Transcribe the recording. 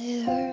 and it hurts.